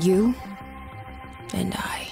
You and I.